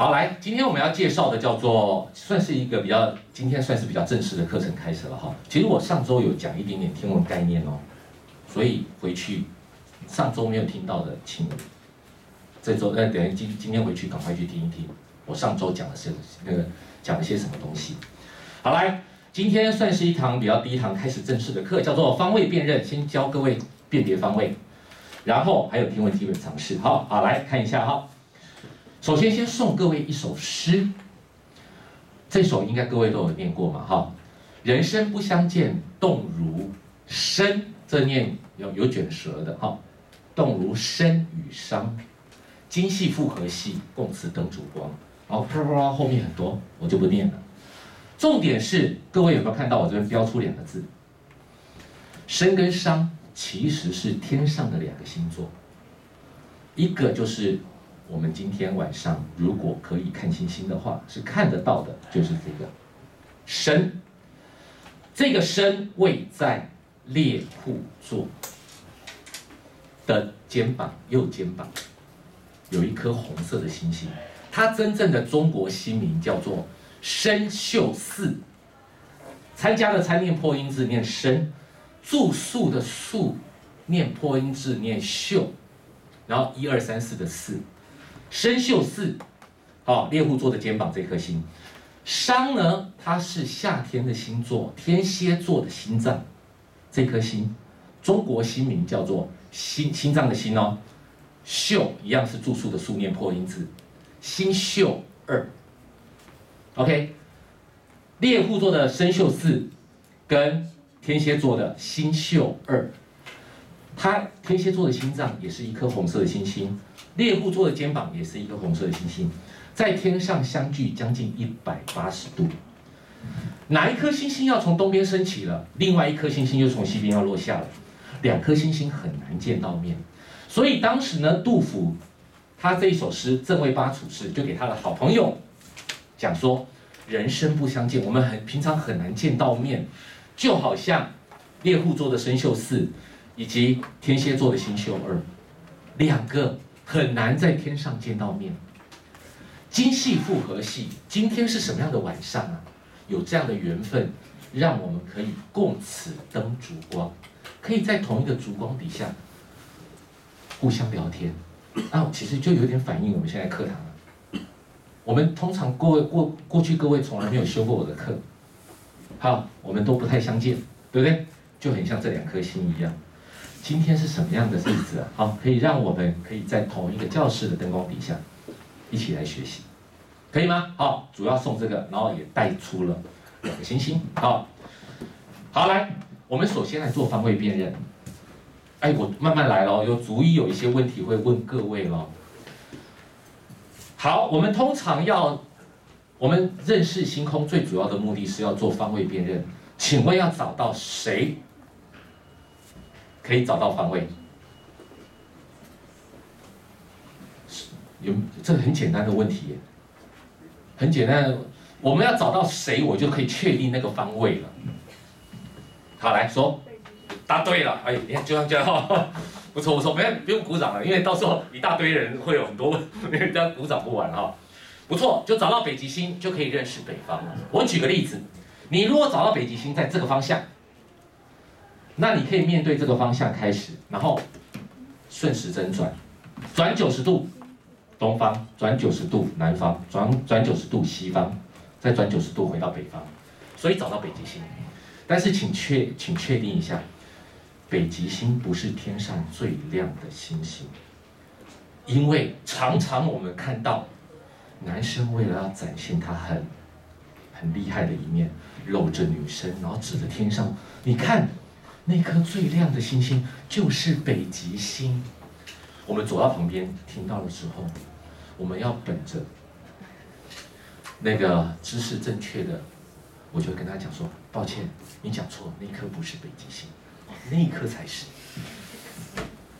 好，来，今天我们要介绍的叫做，算是一个比较，今天算是比较正式的课程开始了哈。其实我上周有讲一点点天文概念哦，所以回去上周没有听到的，请这周呃等于今今天回去赶快去听一听，我上周讲的是那个讲了些什么东西。好，来，今天算是一堂比较第一堂开始正式的课，叫做方位辨认，先教各位辨别方位，然后还有天文基本常识。好好来看一下哈。首先，先送各位一首诗。这首应该各位都有念过嘛？哈，人生不相见，动如参。这念有有卷舌的哈，动如参与商。今夕复何夕，共此灯烛光。好，啪啪啪，后面很多，我就不念了。重点是，各位有没有看到我这边标出两个字？参跟商其实是天上的两个星座，一个就是。我们今天晚上如果可以看星星的话，是看得到的，就是这个参。这个参位在猎户座的肩膀右肩膀，有一颗红色的星星。它真正的中国新名叫做参宿四。参加的参念破音字念参，住宿的宿念破音字念宿，然后一二三四的四。参宿四，好，猎户座的肩膀这颗星，商呢，它是夏天的星座，天蝎座的心脏，这颗星，中国新名叫做心心脏的心哦，宿一样是住宿的宿念破音字，星宿二，OK，猎户座的参宿四，跟天蝎座的星宿二，他天蝎座的心脏也是一颗红色的星星。猎户座的肩膀也是一个红色的星星，在天上相距将近一百八十度。哪一颗星星要从东边升起了，另外一颗星星又从西边要落下了，两颗星星很难见到面。所以当时呢，杜甫他这一首诗《正位八处士》就给他的好朋友讲说：人生不相见，我们很平常很难见到面，就好像猎户座的生宿四以及天蝎座的星宿二两个。很难在天上见到面。今夕复何夕？今天是什么样的晚上啊？有这样的缘分，让我们可以共此灯烛光，可以在同一个烛光底下互相聊天。啊，其实就有点反映我们现在课堂了。我们通常各位过过去各位从来没有修过我的课，好，我们都不太相见，对不对？就很像这两颗星一样。今天是什么样的日子啊？好，可以让我们可以在同一个教室的灯光底下一起来学习，可以吗？好，主要送这个，然后也带出了两个星星。好，好来，我们首先来做方位辨认。哎，我慢慢来喽，有逐一有一些问题会问各位喽。好，我们通常要我们认识星空最主要的目的是要做方位辨认，请问要找到谁？可以找到方位，有这个很简单的问题，很简单，我们要找到谁，我就可以确定那个方位了。好，来说，答对了，哎，你看就像这样哈，不错 不错，不用不用鼓掌了，因为到时候一大堆人会有很多，这样鼓掌不完哈。不错，就找到北极星就可以认识北方了。我举个例子，你如果找到北极星在这个方向。那你可以面对这个方向开始，然后顺时针转，转九十度东方，转九十度南方，转转九十度西方，再转九十度回到北方，所以找到北极星。但是请确请确定一下，北极星不是天上最亮的星星，因为常常我们看到男生为了要展现他很很厉害的一面，搂着女生，然后指着天上，你看。那颗最亮的星星就是北极星。我们走到旁边听到的时候，我们要本着那个知识正确的，我就跟他讲说：抱歉，你讲错，那颗不是北极星，那一颗才是。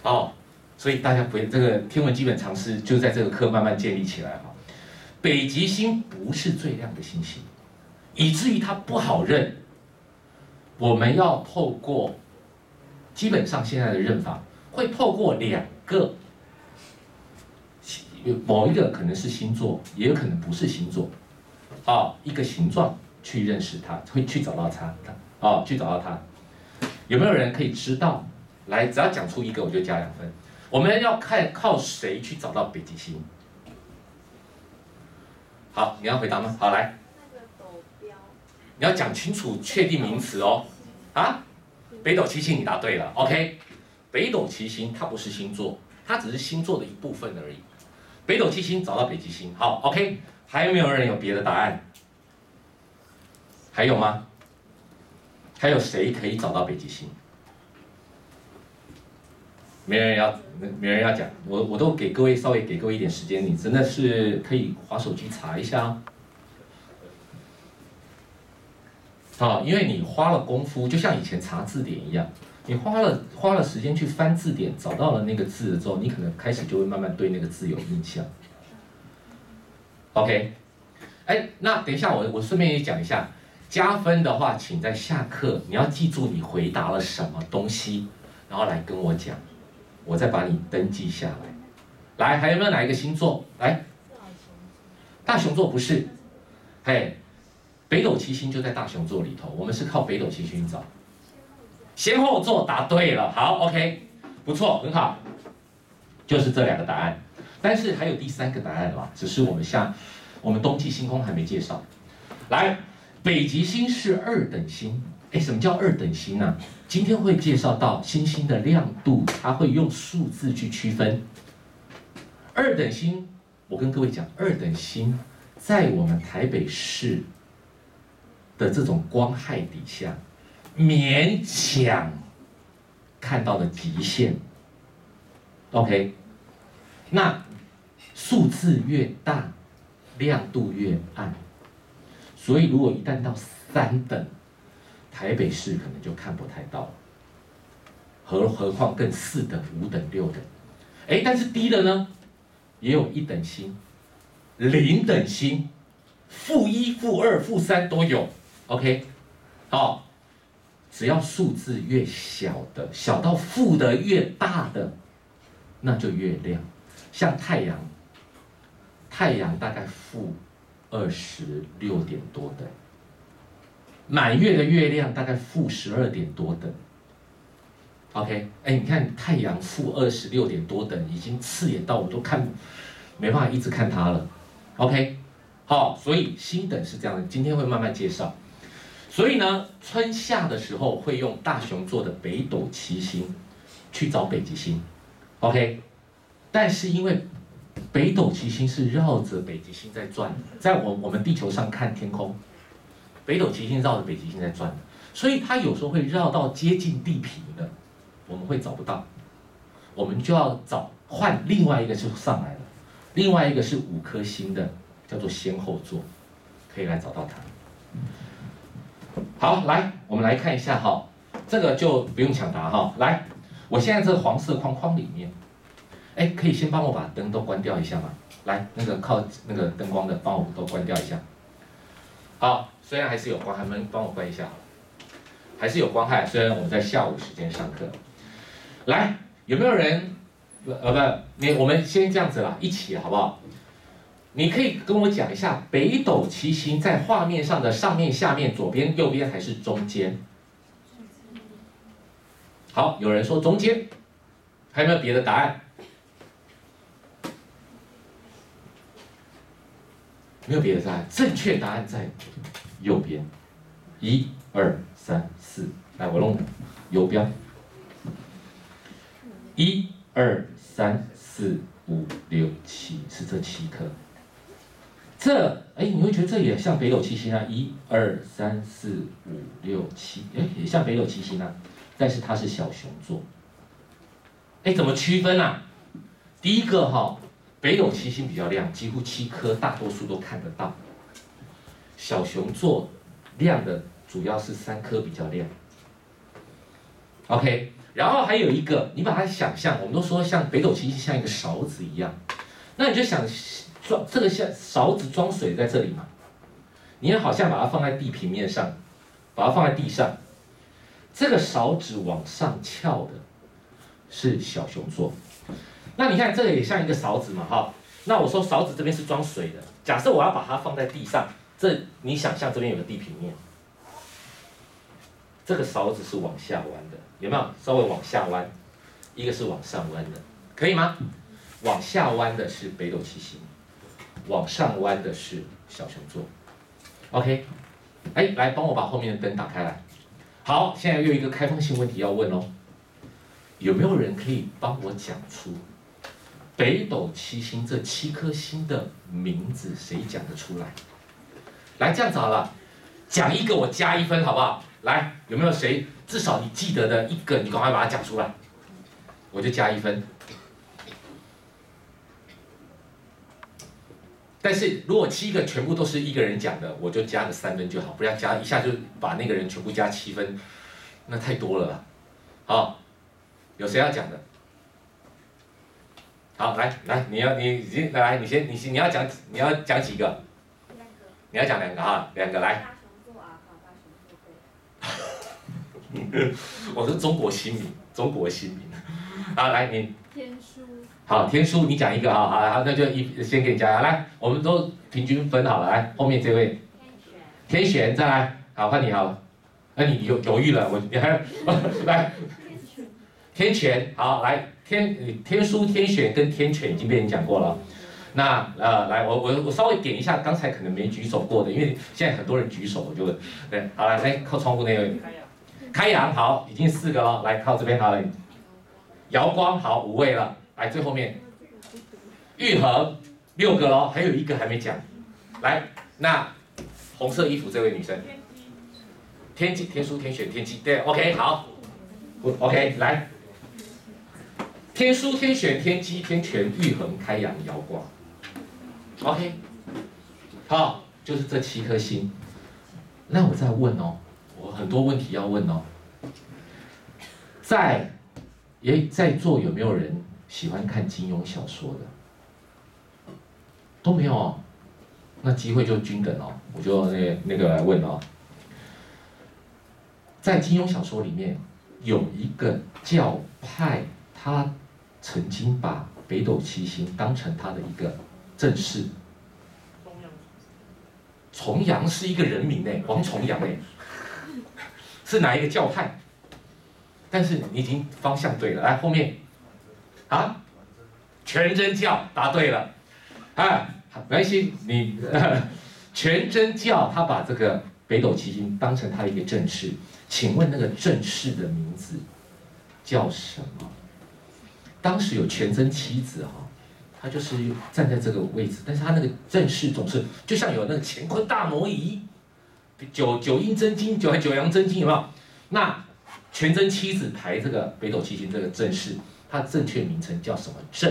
哦，所以大家不这个天文基本常识就在这个课慢慢建立起来哈。北极星不是最亮的星星，以至于它不好认。我们要透过，基本上现在的认法会透过两个，某一个可能是星座，也有可能不是星座，啊，一个形状去认识它，会去找到它，啊，去找到它。有没有人可以知道？来，只要讲出一个，我就加两分。我们要看靠谁去找到北极星？好，你要回答吗？好，来。你要讲清楚，确定名词哦。啊，北斗七星，你答对了。OK，北斗七星它不是星座，它只是星座的一部分而已。北斗七星找到北极星。好，OK，还有没有人有别的答案？还有吗？还有谁可以找到北极星？没人要，没人要讲。我我都给各位稍微给各位一点时间，你真的是可以划手机查一下。好，因为你花了功夫，就像以前查字典一样，你花了花了时间去翻字典，找到了那个字之后，你可能开始就会慢慢对那个字有印象。OK，哎，那等一下我我顺便也讲一下，加分的话，请在下课你要记住你回答了什么东西，然后来跟我讲，我再把你登记下来。来，还有没有哪一个星座？来，大熊座不是，嘿。北斗七星就在大熊座里头，我们是靠北斗七星找。先后座答对了，好，OK，不错，很好，就是这两个答案。但是还有第三个答案啦，只是我们下我们冬季星空还没介绍。来，北极星是二等星，哎，什么叫二等星呢？今天会介绍到星星的亮度，它会用数字去区分。二等星，我跟各位讲，二等星在我们台北市。的这种光害底下，勉强看到的极限。OK，那数字越大，亮度越暗，所以如果一旦到三等，台北市可能就看不太到了。何何况更四等、五等、六等，哎，但是低的呢，也有一等星、零等星、负一、负二、负三都有。OK，好，只要数字越小的，小到负的越大的，那就越亮。像太阳，太阳大概负二十六点多的，满月的月亮大概负十二点多等。OK，哎，你看太阳负二十六点多等，已经刺眼到我都看没办法一直看它了。OK，好，所以星等是这样的，今天会慢慢介绍。所以呢，春夏的时候会用大熊座的北斗七星去找北极星，OK？但是因为北斗七星是绕着北极星在转，在我我们地球上看天空，北斗七星绕着北极星在转，所以它有时候会绕到接近地平的，我们会找不到，我们就要找换另外一个就上来了，另外一个是五颗星的，叫做先后座，可以来找到它。好，来，我们来看一下哈，这个就不用抢答哈。来，我现在这个黄色框框里面，哎，可以先帮我把灯都关掉一下吗？来，那个靠那个灯光的，帮我都关掉一下。好，虽然还是有光，还能帮我关一下，还是有光害。虽然我们在下午时间上课，来，有没有人？呃，不，你我们先这样子啦，一起好不好？你可以跟我讲一下北斗七星在画面上的上面、下面、左边、右边还是中间？好，有人说中间，还有没有别的答案？没有别的答案，正确答案在右边。一、二、三、四，来，我弄游标。一、二、三、四、五、六、七，是这七颗。这哎，你会觉得这也像北斗七星啊，一二三四五六七，哎，也像北斗七星啊，但是它是小熊座。哎，怎么区分啊？第一个哈，北斗七星比较亮，几乎七颗，大多数都看得到。小熊座亮的主要是三颗比较亮。OK，然后还有一个，你把它想象，我们都说像北斗七星像一个勺子一样，那你就想。装这个像勺子装水在这里嘛？你也好像把它放在地平面上，把它放在地上，这个勺子往上翘的是小熊座。那你看这个也像一个勺子嘛，哈。那我说勺子这边是装水的，假设我要把它放在地上，这你想象这边有个地平面，这个勺子是往下弯的，有没有？稍微往下弯，一个是往上弯的，可以吗？往下弯的是北斗七星，往上弯的是小熊座。OK，哎，来帮我把后面的灯打开来。好，现在又一个开放性问题要问喽，有没有人可以帮我讲出北斗七星这七颗星的名字？谁讲得出来？来，这样子好了，讲一个我加一分，好不好？来，有没有谁至少你记得的一个，你赶快把它讲出来，我就加一分。但是如果七个全部都是一个人讲的，我就加个三分就好，不要加一下就把那个人全部加七分，那太多了啦。好，有谁要讲的？好，来来，你要你你来，你先你先你要讲你要讲几个？你要讲两个哈，两个来。我是中国新民，中国新民。好，来你。天书。好，天书，你讲一个啊，好，好，那就一先给你讲来，我们都平均分好了，来，后面这位。天玄。天玄，再来，好，换你好了。那你犹犹豫了，我你还 来。天权，好，来天天书、天玄跟天权已经被你讲过了。那呃，来，我我我稍微点一下，刚才可能没举手过的，因为现在很多人举手，我就对，好了，来靠窗户那位。开阳好，已经四个了，来靠这边好了。瑶光好，五位了，来最后面。玉衡六个喽，还有一个还没讲，来，那红色衣服这位女生。天机天书天选天机，对，OK 好，OK 来。天书天选天机天权玉衡开阳瑶光，OK 好，就是这七颗星。那我再问哦。我很多问题要问哦，在，也在座有没有人喜欢看金庸小说的？都没有哦，那机会就均等哦，我就那那个来问哦，在金庸小说里面有一个教派，他曾经把北斗七星当成他的一个正式。重阳是一个人名呢，王重阳呢。是哪一个教派？但是你已经方向对了，来后面，啊，全真教答对了，啊，没关系，你 全真教他把这个北斗七星当成他的一个正式，请问那个正式的名字叫什么？当时有全真七子哈，他就是站在这个位置，但是他那个正式总是就像有那个乾坤大挪移。九九阴真经，九九阳真经有没有？那全真七子排这个北斗七星这个正式，它正确名称叫什么正？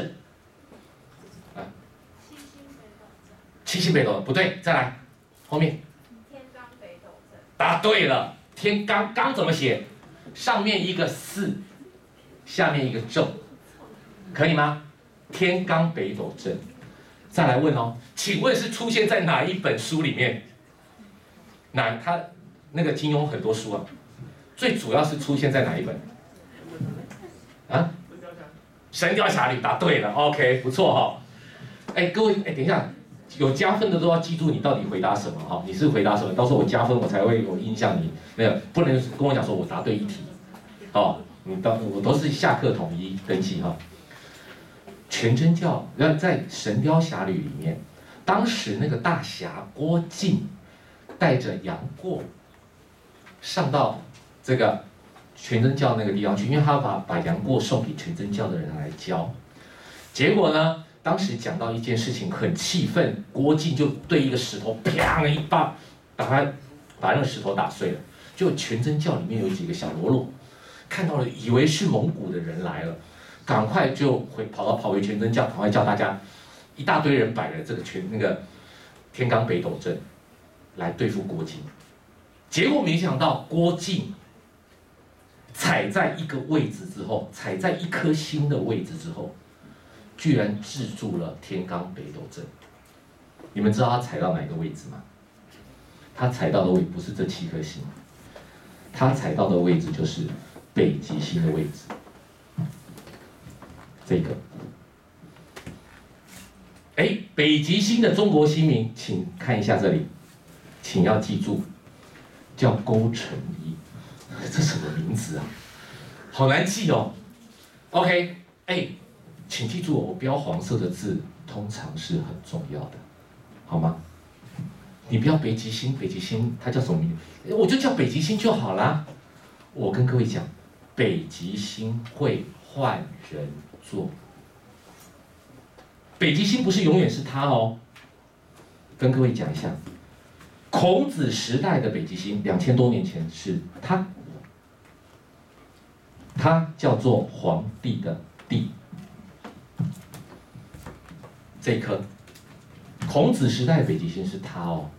啊？七星北斗不对，再来后面。天罡北斗阵。答对了，天罡罡怎么写？上面一个四，下面一个正，可以吗？天罡北斗阵。再来问哦，请问是出现在哪一本书里面？哪他那个金庸很多书啊，最主要是出现在哪一本？啊？神雕侠侣答对了，OK，不错哈。哎，各位，哎，等一下，有加分的都要记住你到底回答什么哈？你是回答什么？到时候我加分我才会有印象你没有不能跟我讲说我答对一题，哦，你到我都是下课统一登记哈。全真教要在神雕侠侣里面，当时那个大侠郭靖。带着杨过上到这个全真教那个地方去，因为他把把杨过送给全真教的人来教。结果呢，当时讲到一件事情，很气愤，郭靖就对一个石头啪一棒，把他把那个石头打碎了。就全真教里面有几个小喽啰看到了，以为是蒙古的人来了，赶快就回跑到跑回全真教，赶快叫大家，一大堆人摆了这个全那个天罡北斗阵。来对付郭靖，结果没想到郭靖踩在一个位置之后，踩在一颗星的位置之后，居然制住了天罡北斗阵。你们知道他踩到哪个位置吗？他踩到的位不是这七颗星，他踩到的位置就是北极星的位置。这个，哎，北极星的中国新名，请看一下这里，请要记住，叫勾陈一，这什么名字啊？好难记哦。OK，哎，请记住，我标黄色的字通常是很重要的，好吗？你不要北极星，北极星它叫什么名？我就叫北极星就好啦。我跟各位讲，北极星会换人做。北极星不是永远是他哦。跟各位讲一下，孔子时代的北极星，两千多年前是他，他叫做皇帝的帝，这一颗。孔子时代北极星是他哦。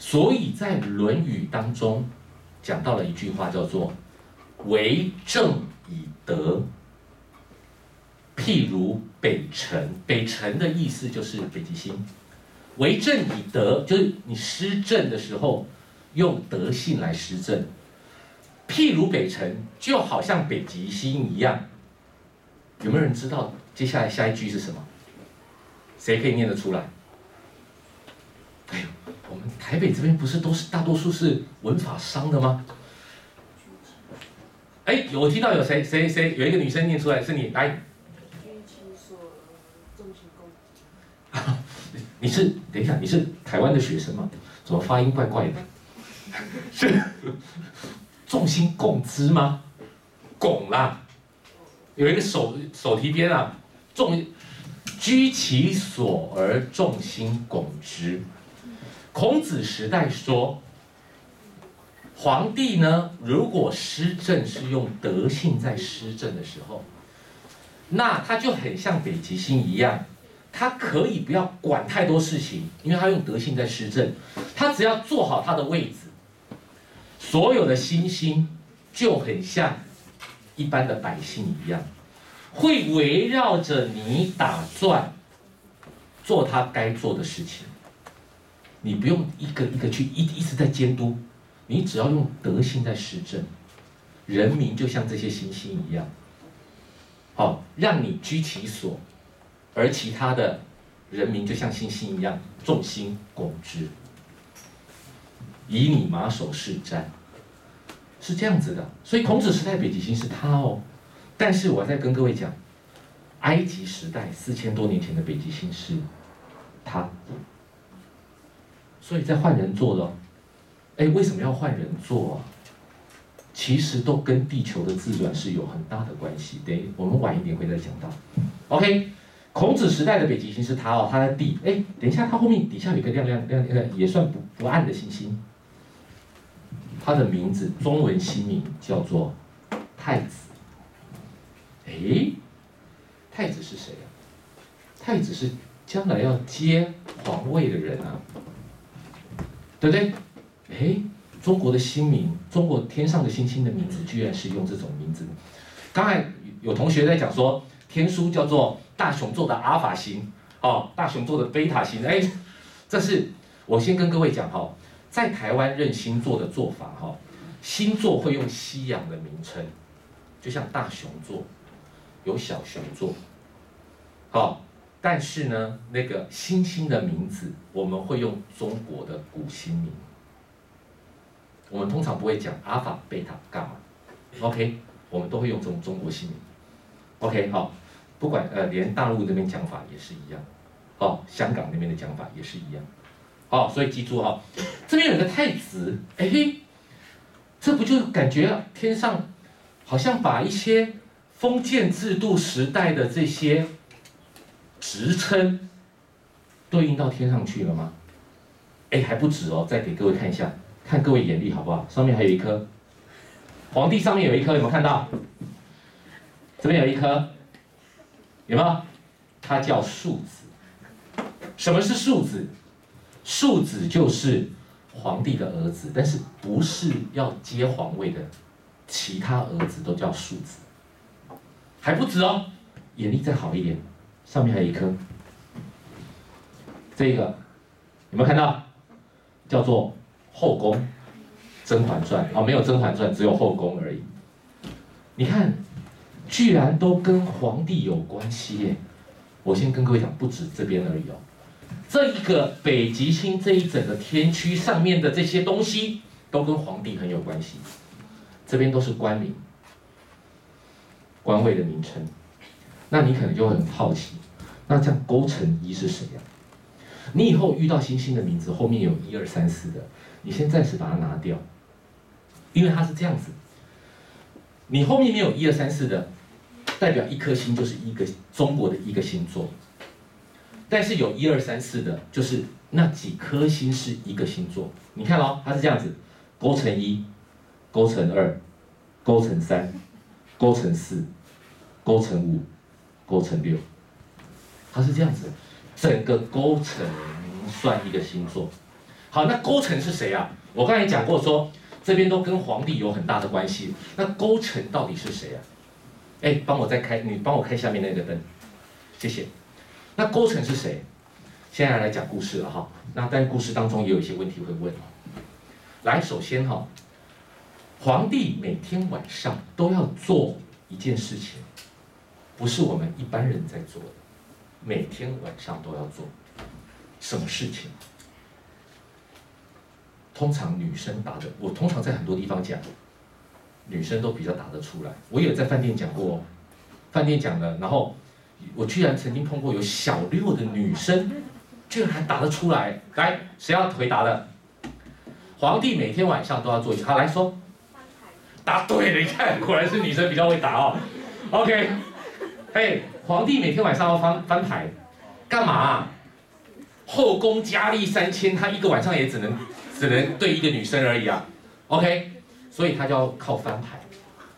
所以在《论语》当中讲到了一句话，叫做“为政以德”。譬如北辰，北辰的意思就是北极星。为政以德，就是你施政的时候用德性来施政。譬如北辰，就好像北极星一样。有没有人知道接下来下一句是什么？谁可以念得出来？哎呦！我们台北这边不是都是大多数是文法商的吗？哎，我听到有谁谁谁有一个女生念出来，是你来。你是等一下，你是台湾的学生吗？怎么发音怪怪的？是众星拱之吗？拱啦，有一个手手提鞭啊，众居其所而众星拱之。孔子时代说，皇帝呢，如果施政是用德性在施政的时候，那他就很像北极星一样，他可以不要管太多事情，因为他用德性在施政，他只要做好他的位置，所有的星星就很像一般的百姓一样，会围绕着你打转，做他该做的事情。你不用一个一个去一一直在监督，你只要用德性在施政，人民就像这些星星一样，好，让你居其所，而其他的人民就像星星一样，众星拱之，以你马首是瞻，是这样子的。所以孔子时代北极星是他哦，但是我在跟各位讲，埃及时代四千多年前的北极星是他。所以在换人做了，哎，为什么要换人做啊？其实都跟地球的自转是有很大的关系。等我们晚一点会再讲到。OK，孔子时代的北极星是他哦，他的地。哎，等一下，他后面底下有一个亮亮亮亮也算不不暗的星星，他的名字中文新名叫做太子。哎，太子是谁啊？太子是将来要接皇位的人啊。对不对？哎，中国的新名，中国天上的星星的名字，居然是用这种名字。刚才有同学在讲说，天书叫做大熊座的阿尔法星，哦，大熊座的贝塔星。哎，这是我先跟各位讲哈，在台湾认星座的做法哈，星座会用西洋的名称，就像大熊座，有小熊座，好。但是呢，那个星星的名字，我们会用中国的古星名。我们通常不会讲阿尔法、贝塔、伽马，OK？我们都会用这种中国姓名，OK？好，不管呃，连大陆那边讲法也是一样，哦，香港那边的讲法也是一样，好，所以记住哈，这边有个太子，哎嘿，这不就感觉天上好像把一些封建制度时代的这些。职称对应到天上去了吗？哎，还不止哦，再给各位看一下，看各位眼力好不好？上面还有一颗，皇帝上面有一颗，有没有看到？这边有一颗，有没有？它叫庶子。什么是庶子？庶子就是皇帝的儿子，但是不是要接皇位的，其他儿子都叫庶子。还不止哦，眼力再好一点。上面还有一颗，这个有没有看到？叫做后宫，《甄嬛传》啊，没有《甄嬛传》，只有后宫而已。你看，居然都跟皇帝有关系耶！我先跟各位讲，不止这边而已哦。这一个北极星这一整个天区上面的这些东西，都跟皇帝很有关系。这边都是官名、官位的名称。那你可能就很好奇，那这样勾陈一是谁呀？你以后遇到星星的名字后面有一二三四的，你先暂时把它拿掉，因为它是这样子。你后面没有一二三四的，代表一颗星就是一个中国的一个星座。但是有一二三四的，就是那几颗星是一个星座。你看哦，它是这样子，勾乘一，勾乘二，勾乘三，勾乘四，勾乘五，勾乘六，它是这样子，整个勾乘算一个星座。好，那勾成是谁啊？我刚才讲过说，这边都跟皇帝有很大的关系。那勾成到底是谁啊？哎，帮我再开，你帮我开下面那个灯，谢谢。那勾陈是谁？现在来讲故事了哈。那但故事当中也有一些问题会问哦。来，首先哈，皇帝每天晚上都要做一件事情，不是我们一般人在做的，每天晚上都要做什么事情？通常女生答的，我通常在很多地方讲，女生都比较答得出来。我也在饭店讲过，饭店讲了，然后。我居然曾经碰过有小六的女生，居然还答得出来。来，谁要回答的？皇帝每天晚上都要做一次。好，来说。答对了，你看，果然是女生比较会答哦。OK，哎，皇帝每天晚上要翻翻牌，干嘛？后宫佳丽三千，他一个晚上也只能只能对一个女生而已啊。OK，所以他就要靠翻牌。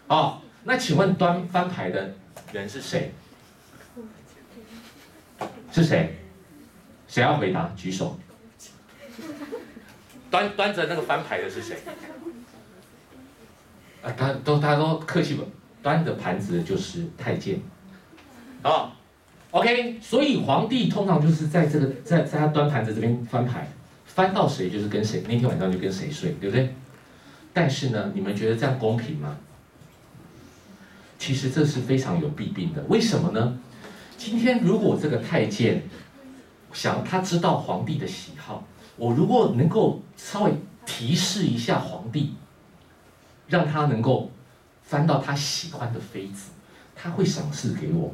哦，那请问端翻牌的人是谁？是谁？谁要回答？举手。端端着那个翻牌的是谁？啊，他都他都客气吧。端着盘子的就是太监。啊，OK。所以皇帝通常就是在这个在在他端盘子这边翻牌，翻到谁就是跟谁，那天晚上就跟谁睡，对不对？但是呢，你们觉得这样公平吗？其实这是非常有弊病的。为什么呢？今天如果这个太监想他知道皇帝的喜好，我如果能够稍微提示一下皇帝，让他能够翻到他喜欢的妃子，他会赏赐给我。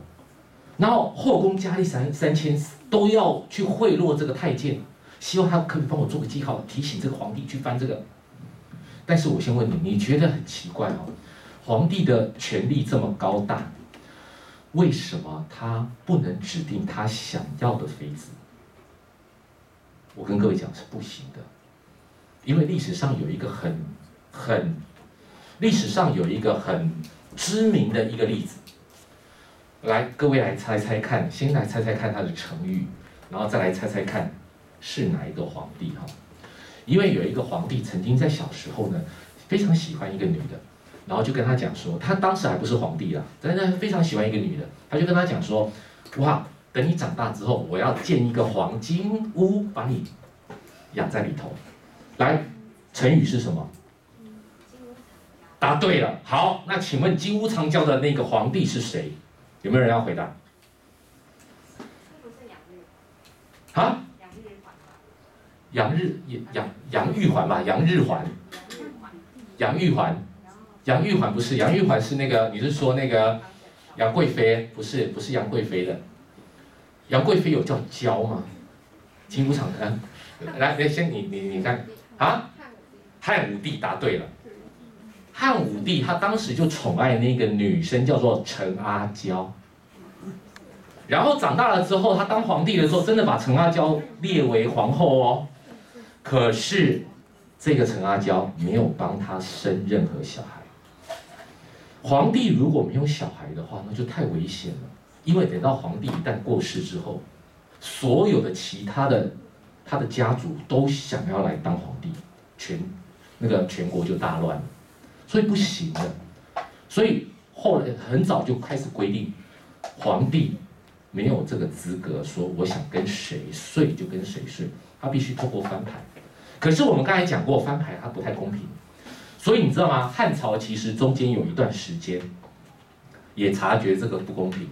然后后宫佳丽三三千都要去贿赂这个太监，希望他可以帮我做个记号，提醒这个皇帝去翻这个。但是我先问你，你觉得很奇怪哦？皇帝的权力这么高大。为什么他不能指定他想要的妃子？我跟各位讲是不行的，因为历史上有一个很很历史上有一个很知名的一个例子。来，各位来猜猜看，先来猜猜看他的成语，然后再来猜猜看是哪一个皇帝哈？因为有一个皇帝曾经在小时候呢，非常喜欢一个女的。然后就跟他讲说，他当时还不是皇帝啦，但是非常喜欢一个女的，他就跟他讲说，哇，等你长大之后，我要建一个黄金屋，把你养在里头。来，成语是什么？答对了。好，那请问金屋藏娇的那个皇帝是谁？有没有人要回答？啊？杨日杨杨玉环吧，杨日环，杨玉环。杨玉环不是，杨玉环是那个，你是说那个杨贵妃？不是，不是杨贵妃的。杨贵妃有叫娇吗？金屋藏嗯，来，来先你你你看啊，汉武帝答对了。汉武帝他当时就宠爱那个女生叫做陈阿娇，然后长大了之后，他当皇帝的时候，真的把陈阿娇列为皇后哦。可是这个陈阿娇没有帮他生任何小孩。皇帝如果没有小孩的话，那就太危险了。因为等到皇帝一旦过世之后，所有的其他的他的家族都想要来当皇帝，全那个全国就大乱了，所以不行的。所以后来很早就开始规定，皇帝没有这个资格说我想跟谁睡就跟谁睡，他必须透过翻牌。可是我们刚才讲过，翻牌它不太公平。所以你知道吗？汉朝其实中间有一段时间，也察觉这个不公平，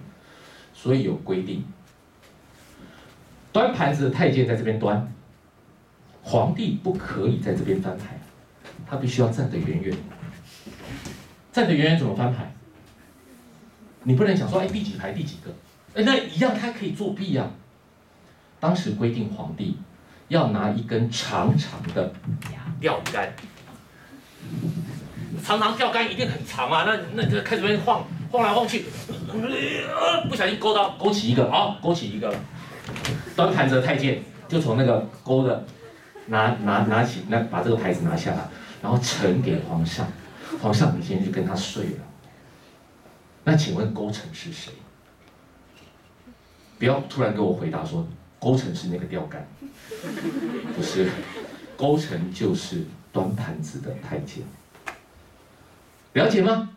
所以有规定，端盘子的太监在这边端，皇帝不可以在这边翻牌，他必须要站得远远。站得远远怎么翻牌？你不能想说，哎，第几排第几个？哎，那一样他可以作弊呀。当时规定皇帝要拿一根长长的钓竿，长长钓竿一定很长啊，那那就开始边晃晃来晃去，不小心勾到勾起一个，好，勾起一个，端盘子的太监就从那个勾的拿拿拿起那把这个牌子拿下来，然后呈给皇上，皇上你先去跟他睡了。那请问勾陈是谁？不要突然给我回答说勾陈是那个钓竿，不是，勾陈就是端盘子的太监，了解吗？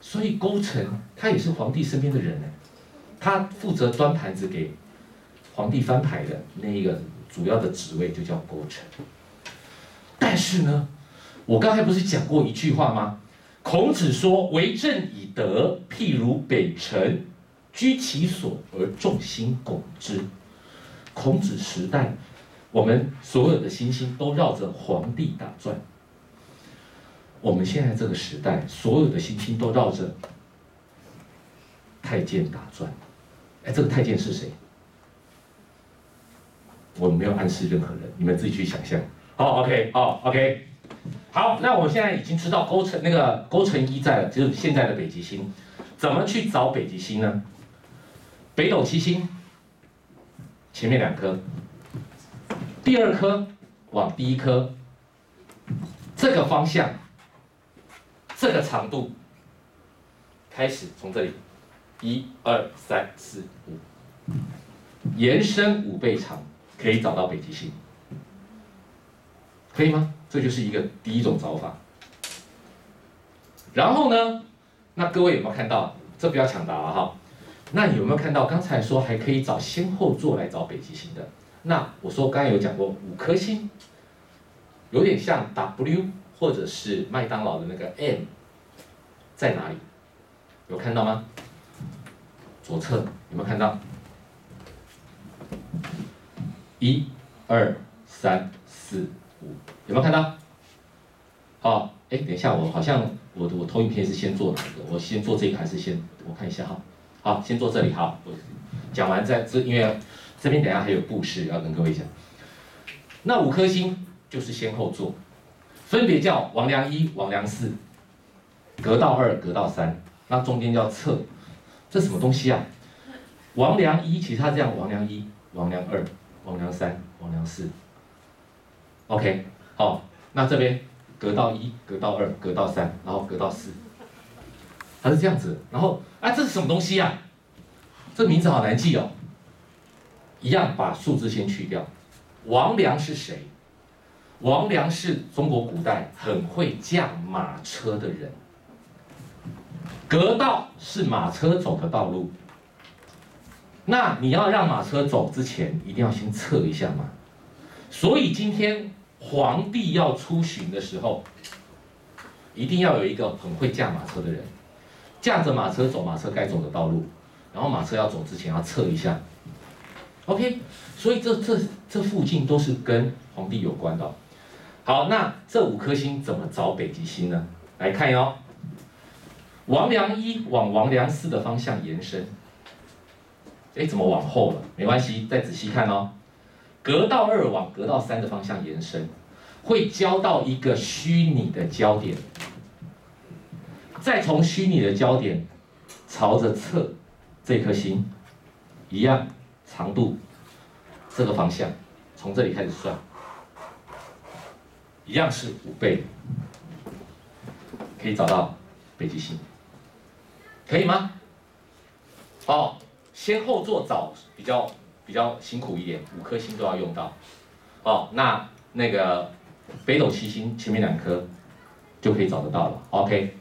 所以勾陈他也是皇帝身边的人呢，他负责端盘子给皇帝翻牌的那一个主要的职位就叫勾陈。但是呢，我刚才不是讲过一句话吗？孔子说：“为政以德，譬如北辰，居其所而众星拱之。”孔子时代，我们所有的星星都绕着皇帝打转。我们现在这个时代，所有的星星都绕着太监打转。哎，这个太监是谁？我没有暗示任何人，你们自己去想象。好，OK，好，OK。好，那我现在已经知道勾陈那个勾陈一在了，就是现在的北极星。怎么去找北极星呢？北斗七星前面两颗，第二颗往第一颗，这个方向，这个长度，开始从这里，一二三四五，延伸五倍长，可以找到北极星，可以吗？这就是一个第一种找法。然后呢，那各位有没有看到？这不要抢答啊哈。那有没有看到刚才说还可以找先后座来找北极星的？那我说刚才有讲过五颗星，有点像 W 或者是麦当劳的那个 M，在哪里？有看到吗？左侧有没有看到？一、二、三、四、五，有没有看到？好，哎，等一下，我好像我我投影片是先做哪个？我先做这个还是先我看一下哈。好，先做这里哈。我讲完再这，因为这边等下还有故事要跟各位讲。那五颗星就是先后座，分别叫王良一、王良四，隔道二、隔道三，那中间叫侧。这什么东西啊？王良一其实它这样，王良一、王良二、王良三、王良四。OK，好，那这边。隔到一，隔到二，隔到三，然后隔到四，它是这样子。然后，啊，这是什么东西呀？这名字好难记哦。一样把数字先去掉。王良是谁？王良是中国古代很会驾马车的人。隔道是马车走的道路。那你要让马车走之前，一定要先测一下嘛。所以今天。皇帝要出巡的时候，一定要有一个很会驾马车的人，驾着马车走马车该走的道路，然后马车要走之前要测一下。OK，所以这这这附近都是跟皇帝有关的。好，那这五颗星怎么找北极星呢？来看哟，王良一往王良四的方向延伸。哎，怎么往后了？没关系，再仔细看哦。隔道二往隔道三的方向延伸，会交到一个虚拟的焦点，再从虚拟的焦点朝着侧这颗星一样长度这个方向，从这里开始算，一样是五倍，可以找到北极星，可以吗？哦，先后做找比较。比较辛苦一点，五颗星都要用到，哦，那那个北斗七星前面两颗就可以找得到了，OK。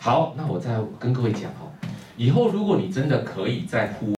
好，那我再跟各位讲哦，以后如果你真的可以在户